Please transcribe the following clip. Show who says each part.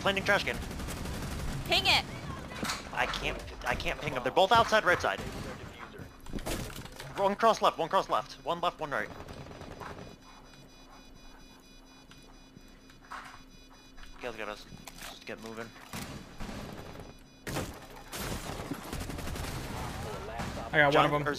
Speaker 1: planting trash can.
Speaker 2: Ping it.
Speaker 1: I can't. I can't ping them. They're both outside right side. One cross left. One cross left. One left. One right. You guys gotta just get moving.
Speaker 3: I got
Speaker 1: John,
Speaker 3: one of them.